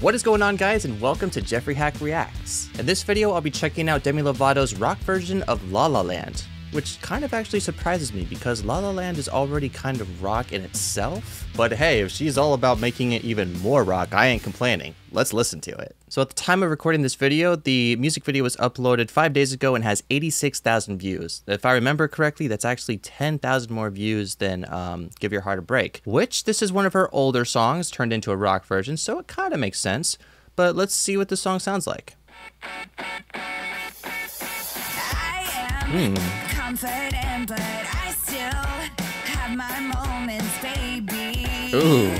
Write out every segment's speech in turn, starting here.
What is going on guys and welcome to Jeffrey Hack Reacts. In this video I'll be checking out Demi Lovato's rock version of La La Land, which kind of actually surprises me because La La Land is already kind of rock in itself. But hey, if she's all about making it even more rock, I ain't complaining. Let's listen to it. So at the time of recording this video, the music video was uploaded five days ago and has 86,000 views. If I remember correctly, that's actually 10,000 more views than um, Give Your Heart a Break, which this is one of her older songs turned into a rock version, so it kind of makes sense. But let's see what the song sounds like. Confident, but I still have my moments, baby. Ooh.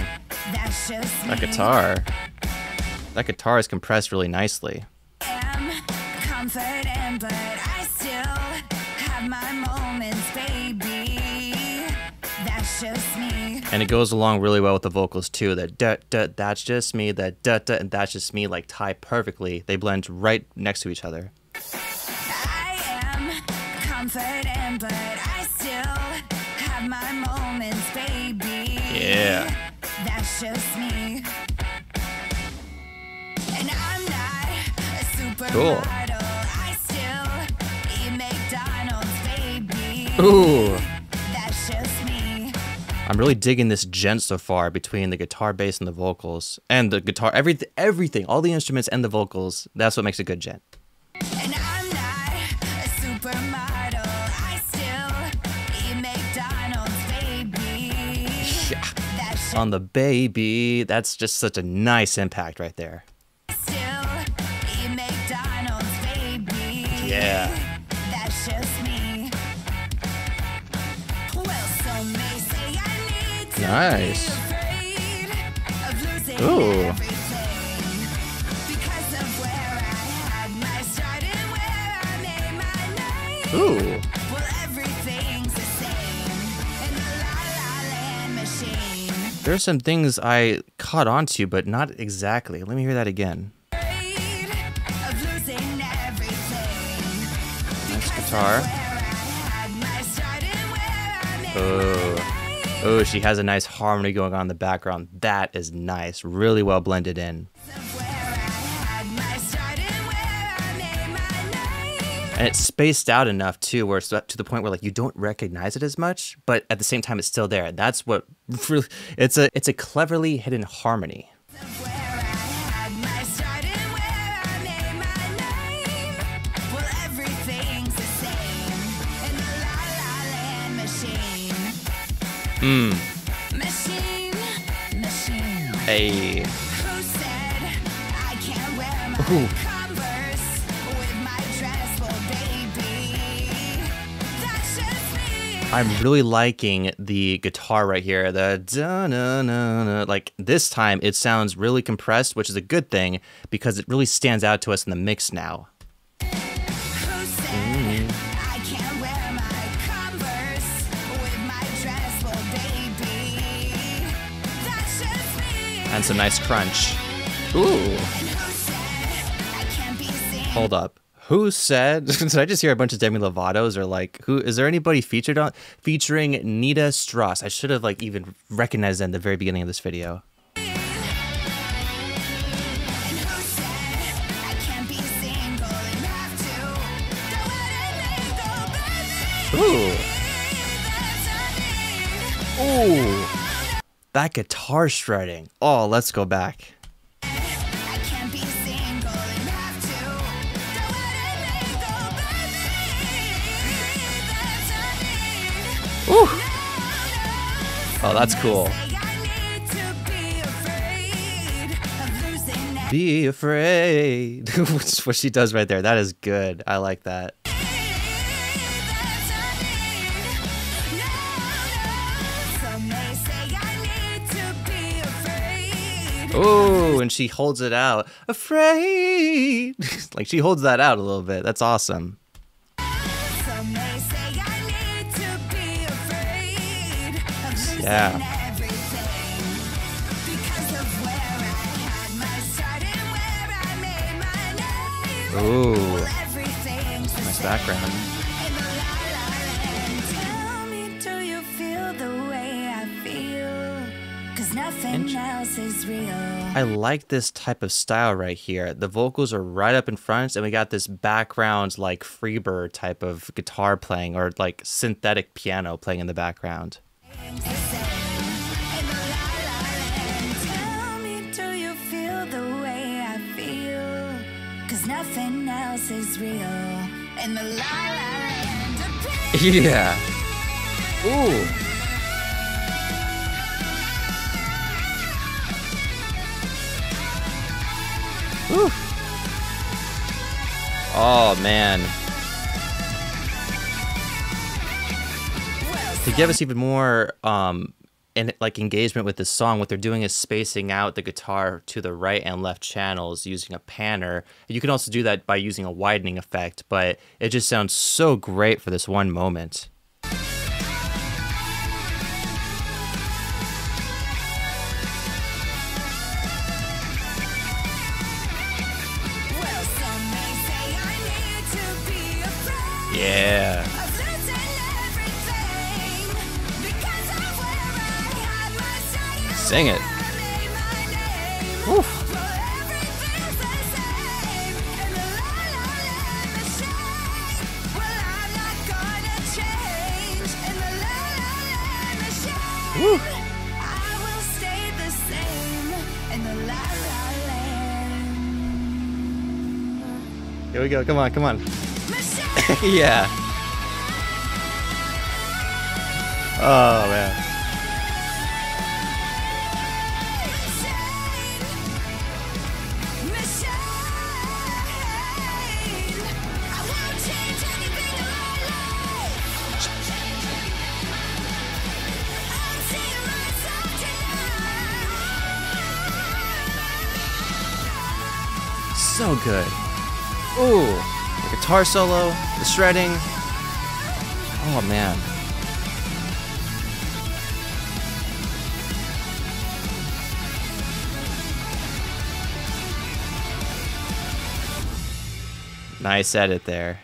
That's just That guitar. That guitar is compressed really nicely. am confident, but I still have my moments, baby. That's just me. And it goes along really well with the vocals too. That da da that's just me, that da da and that's just me like tie perfectly. They blend right next to each other. I am confident, but I still have my moments, baby. Yeah. That's just me. Cool. I still eat McDonald's, baby. Ooh. That's just me. I'm really digging this gent so far between the guitar, bass, and the vocals. And the guitar, everything, everything, all the instruments and the vocals. That's what makes a good gent. And I'm not a supermodel. I still eat McDonald's, baby. Yeah. On the baby, that's just such a nice impact right there. La La Land machine. There's some things I caught on to, but not exactly. Let me hear that again. Nice guitar. Oh. Oh, she has a nice harmony going on in the background. That is nice. Really well blended in. And it's spaced out enough too, where it's to the point where like you don't recognize it as much, but at the same time it's still there. That's what really it's a it's a cleverly hidden harmony. Just me. I'm really liking the guitar right here. The da na na na. Like this time it sounds really compressed, which is a good thing because it really stands out to us in the mix now. And some nice crunch. Ooh. Hold up. Who said? Did I just hear a bunch of Demi Lovato's or like who? Is there anybody featured on featuring Nita Strauss? I should have like even recognized them at the very beginning of this video. And That guitar shredding. Oh, let's go back. Ooh. Oh, that's cool. Be afraid what she does right there. That is good. I like that. Ooh, and she holds it out. Afraid. like she holds that out a little bit. That's awesome. Yeah. Ooh, nice background. I like this type of style right here. The vocals are right up in front, and we got this background like Freebird type of guitar playing or like synthetic piano playing in the background. Things the Oh man. To give us even more um and like engagement with this song what they're doing is spacing out the guitar to the right and left channels using a panner. You can also do that by using a widening effect but it just sounds so great for this one moment in the la la land here we go. Come on come on. machine. yeah. Oh man. So good. Ooh guitar solo the shredding oh man Nice edit there.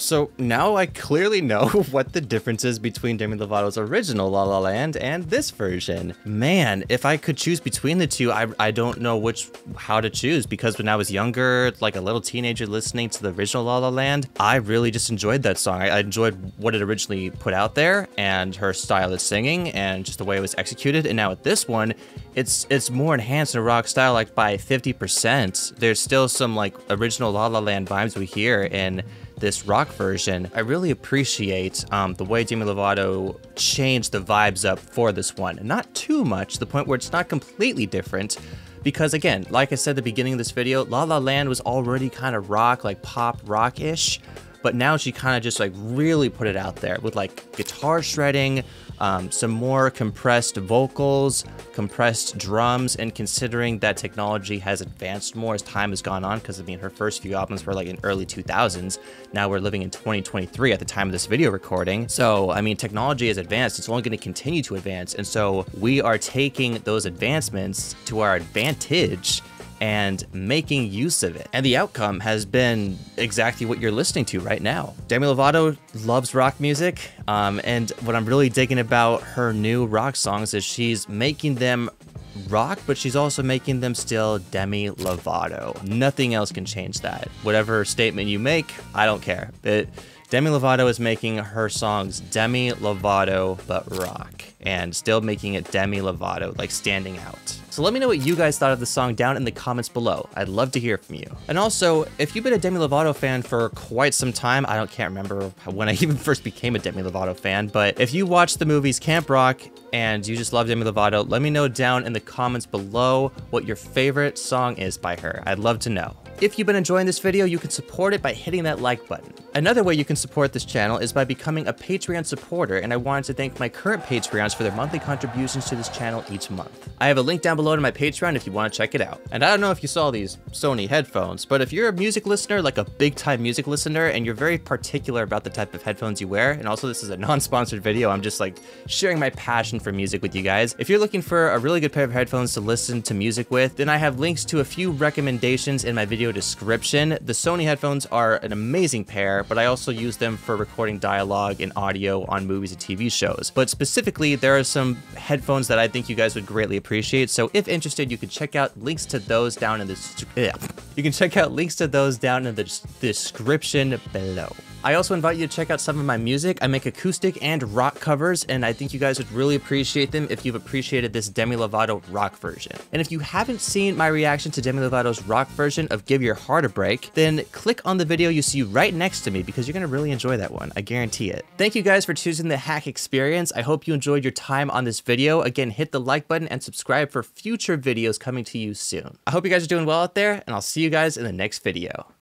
So now I clearly know what the difference is between Demi Lovato's original La La Land and this version. Man, if I could choose between the two, I, I don't know which how to choose because when I was younger, like a little teenager listening to the original La La Land, I really just enjoyed that song. I, I enjoyed what it originally put out there and her style of singing and just the way it was executed. And now with this one, it's it's more enhanced in rock style like by 50%. There's still some like original La La Land vibes we hear in this rock version. I really appreciate um, the way Demi Lovato changed the vibes up for this one. Not too much, the point where it's not completely different. Because again, like I said at the beginning of this video, La La Land was already kind of rock, like pop rock-ish. But now she kind of just like really put it out there with like guitar shredding, um, some more compressed vocals, compressed drums, and considering that technology has advanced more as time has gone on, because I mean, her first few albums were like in early 2000s. Now we're living in 2023 at the time of this video recording. So, I mean, technology has advanced. It's only going to continue to advance. And so we are taking those advancements to our advantage and making use of it. And the outcome has been exactly what you're listening to right now. Demi Lovato loves rock music, um, and what I'm really digging about her new rock songs is she's making them rock, but she's also making them still Demi Lovato. Nothing else can change that. Whatever statement you make, I don't care. It, Demi Lovato is making her songs Demi Lovato but rock, and still making it Demi Lovato, like standing out. So let me know what you guys thought of the song down in the comments below. I'd love to hear from you. And also, if you've been a Demi Lovato fan for quite some time, I don't can't remember when I even first became a Demi Lovato fan, but if you watched the movies Camp Rock and you just love Demi Lovato, let me know down in the comments below what your favorite song is by her. I'd love to know. If you've been enjoying this video, you can support it by hitting that like button. Another way you can support this channel is by becoming a Patreon supporter, and I wanted to thank my current Patreons for their monthly contributions to this channel each month. I have a link down below to my Patreon if you want to check it out. And I don't know if you saw these Sony headphones, but if you're a music listener, like a big time music listener, and you're very particular about the type of headphones you wear, and also this is a non-sponsored video, I'm just like sharing my passion for music with you guys. If you're looking for a really good pair of headphones to listen to music with, then I have links to a few recommendations in my video description. The Sony headphones are an amazing pair, but I also use them for recording dialogue and audio on movies and TV shows. But specifically, there are some headphones that I think you guys would greatly appreciate. If interested, you can check out links to those down in the yeah. You can check out links to those down in the description below. I also invite you to check out some of my music. I make acoustic and rock covers, and I think you guys would really appreciate them if you've appreciated this Demi Lovato rock version. And if you haven't seen my reaction to Demi Lovato's rock version of Give Your Heart a Break, then click on the video you see right next to me because you're gonna really enjoy that one. I guarantee it. Thank you guys for choosing the hack experience. I hope you enjoyed your time on this video. Again, hit the like button and subscribe for future videos coming to you soon. I hope you guys are doing well out there, and I'll see you guys in the next video.